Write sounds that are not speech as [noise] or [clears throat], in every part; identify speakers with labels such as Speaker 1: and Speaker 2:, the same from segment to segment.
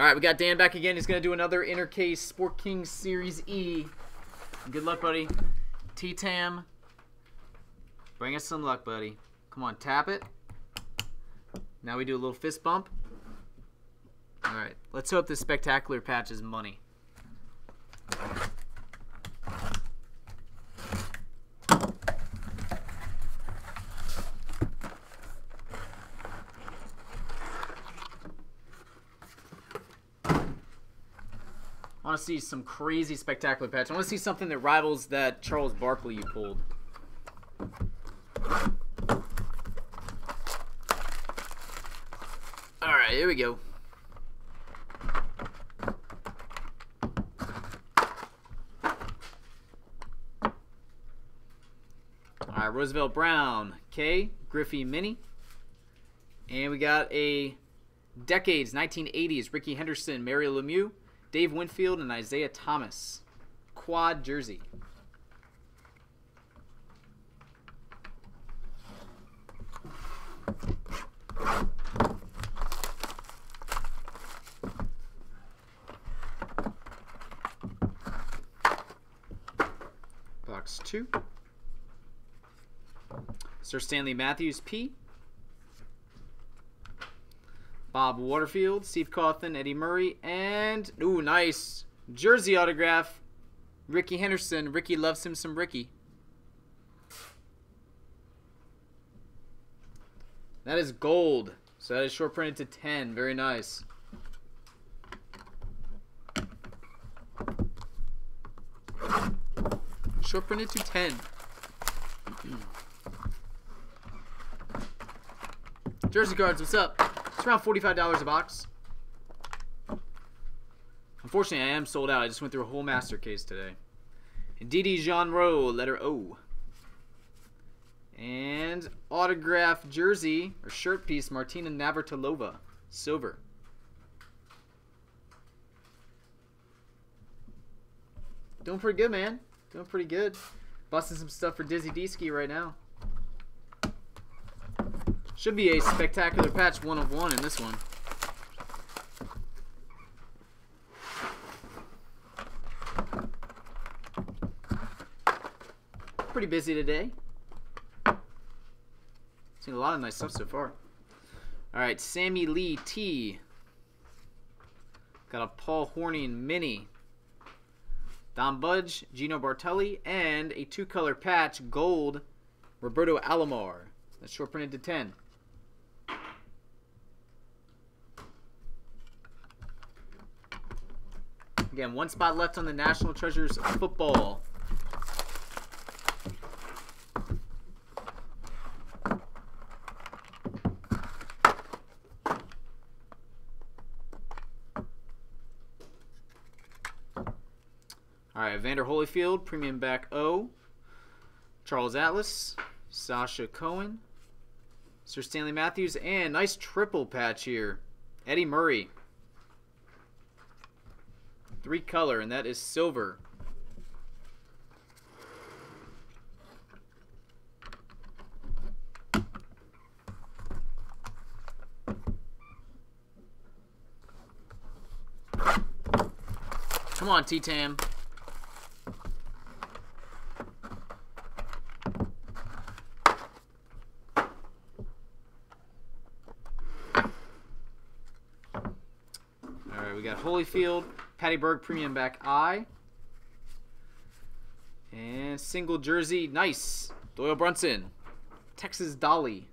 Speaker 1: All right, we got Dan back again. He's going to do another Inner Case Sport King Series E. Good luck, buddy. T-Tam. Bring us some luck, buddy. Come on, tap it. Now we do a little fist bump. All right, let's hope this spectacular patch is money. Want to see some crazy spectacular patch. I want to see something that rivals that Charles Barkley you pulled. All right, here we go. All right, Roosevelt Brown, K, Griffey Mini. And we got a decades, 1980s, Rickey Henderson, Mario Lemieux, Dave Winfield, and Isiah Thomas. Quad jersey. Box two. Sir Stanley Matthews P. Bob Waterfield, Steve Cauthen, Eddie Murray, and ooh, nice jersey autograph. Rickey Henderson. Ricky loves him some Ricky. That is gold. So that is short printed to 10. Very nice. Short printed to 10. [clears throat] Jersey cards, what's up? It's around $45 a box. Unfortunately, I am sold out. I just went through a whole master case today. DeeDee Jonrowe, letter O. And autograph jersey or shirt piece, Martina Navratilova, silver. Doing pretty good, man. Doing pretty good. Busting some stuff for Dizzy Deesky right now. Should be a spectacular patch one of one in this one. Pretty busy today. Seen a lot of nice stuff so far. Alright, Sammy Lee T. Got a Paul Hornung mini. Don Budge, Gino Bartali, and a two-color patch, gold, Roberto Alomar. That's short printed to 10. Again, one spot left on the National Treasures football. All right, Evander Holyfield, premium back O. Charles Atlas, Sasha Cohen, Sir Stanley Matthews, and nice triple patch here. Eddie Murray. Three color, and that is silver. Come on, T-Tam. All right, we got Holyfield, Patty Berg Premium Back I. And single jersey, nice. Doyle Brunson, Texas Dolly.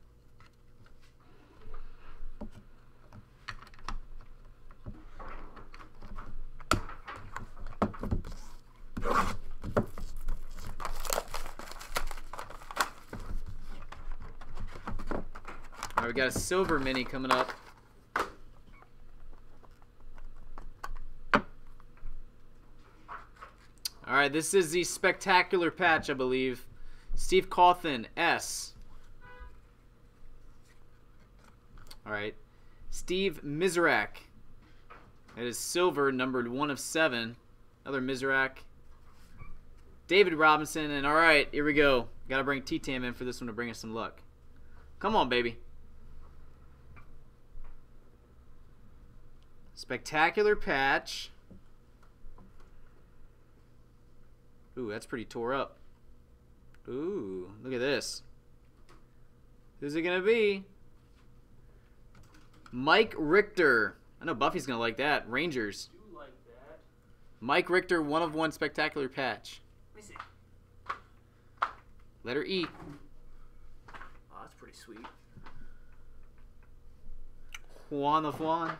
Speaker 1: All right, we got a silver mini coming up. Right, this is the spectacular patch, I believe. Steve Cauthen, S. All right. Steve Mizerak. That is silver, numbered one of seven. Another Mizerak. David Robinson, and all right, here we go. Got to bring T-Tam in for this one to bring us some luck. Come on, baby. Spectacular patch. Ooh, that's pretty tore up. Ooh, look at this. Who's it going to be? Mike Richter. I know Buffy's going to like that. Rangers.
Speaker 2: like that.
Speaker 1: Mike Richter, one of one spectacular patch.
Speaker 2: Let me see.
Speaker 1: Letter E.
Speaker 2: Oh, that's pretty sweet.
Speaker 1: Juan of Juan.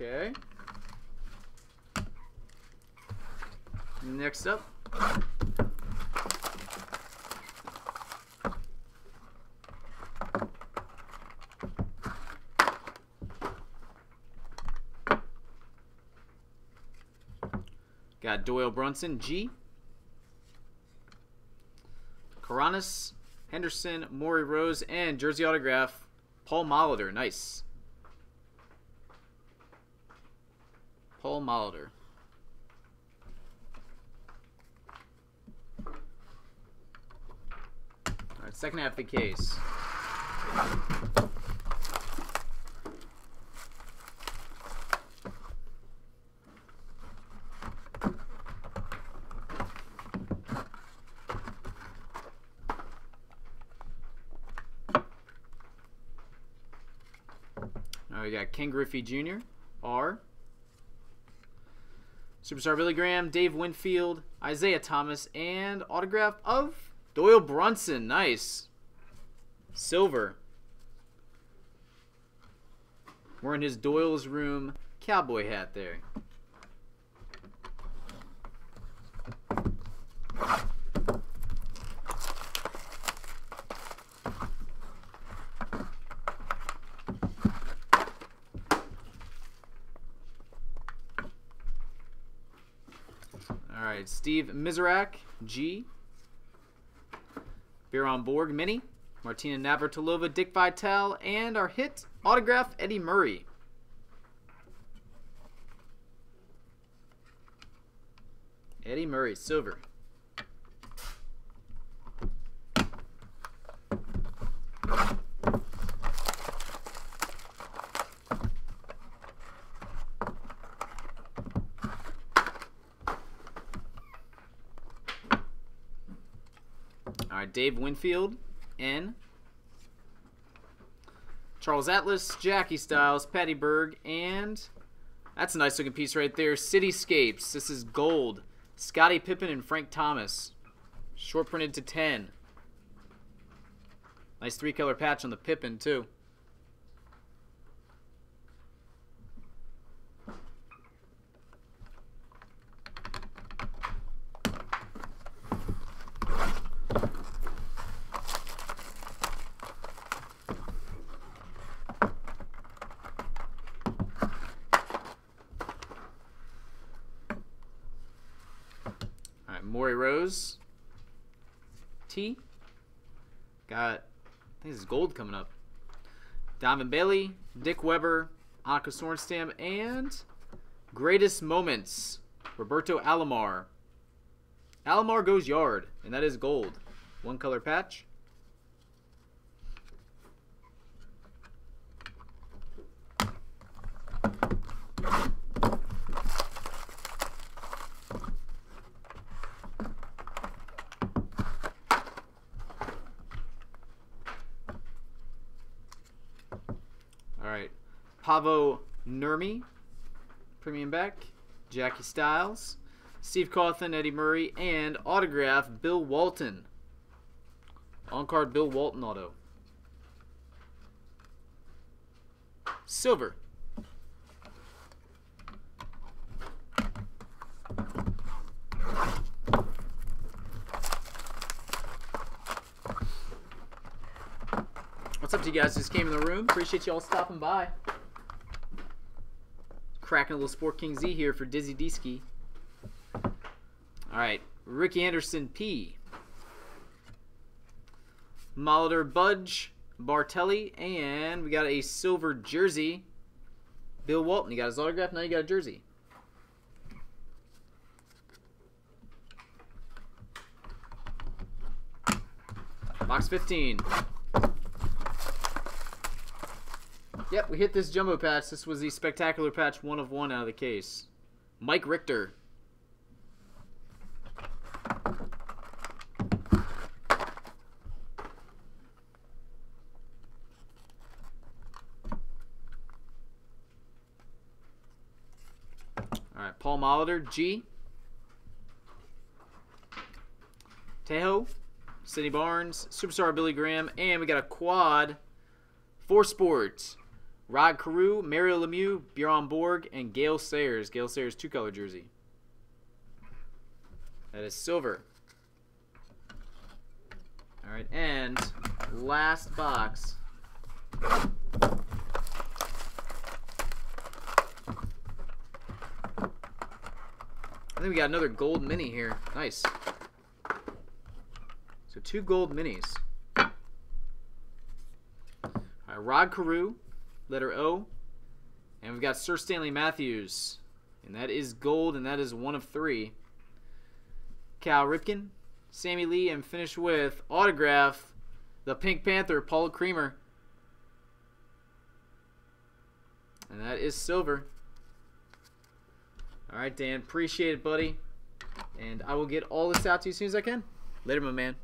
Speaker 1: Okay. Next up. Got Doyle Brunson, G. Karanis, Henderson, Mauri Rose, and jersey autograph, Paul Molitor. Nice. Molitor. All right, second half of the case. Now we got Ken Griffey Jr. R. Superstar Billy Graham, Dave Winfield, Isiah Thomas, and autograph of Doyle Brunson. Nice. Silver. Wearing his Doyle's Room cowboy hat there. All right, Steve Mizerak, G. Bjorn Borg, Mini. Martina Navratilova, Dick Vitale, and our hit autograph, Eddie Murray. Eddie Murray, silver. Right, Dave Winfield, N. Charles Atlas, Jackie Stiles, Patty Berg, and that's a nice looking piece right there. Cityscapes. This is gold. Scottie Pippen and Frank Thomas. Short printed to 10. Nice three color patch on the Pippen, too. All Mauri Rose. T. Got, I think this is gold coming up. Donovan Bailey, Dick Weber, Annika Sorenstam, and greatest moments, Roberto Alomar. Alomar goes yard, and that is gold. One color patch. All right. Paavo Nurmi, premium back. Jackie Stiles, Steve Cauthen, Eddie Murray, and autograph Bill Walton. On card Bill Walton auto. Silver. Up to you guys? Just came in the room. Appreciate you all stopping by. Cracking a little Sport King Z here for Dizzy D-Ski. All right, Ricky Anderson P. Molitor Budge Bartali, and we got a silver jersey. Bill Walton. You got his autograph. Now you got a jersey. Box 15. Yep, we hit this jumbo patch. This was the spectacular patch, one of one out of the case. Mike Richter. All right, Paul Molitor, G. Tejo, Sydney Barnes, Superstar Billy Graham, and we got a quad for sports. Rod Carew, Mario Lemieux, Bjorn Borg, and Gale Sayers. Gale Sayers two color jersey. That is silver. All right, and last box. I think we got another gold mini here. Nice. So two gold minis. All right, Rod Carew, letter O. And we've got Sir Stanley Matthews. And that is gold, and that is one of three. Cal Ripken, Sammy Lee, and finish with autograph, the Pink Panther, Paula Creamer. And that is silver. All right, Dan. Appreciate it, buddy. And I will get all this out to you as soon as I can. Later, my man.